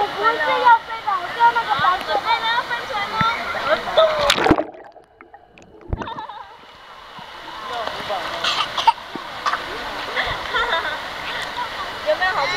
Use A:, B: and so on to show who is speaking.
A: 我不是这样飞的，我是要那个房子。哎，你要分来吗？有没有好聪？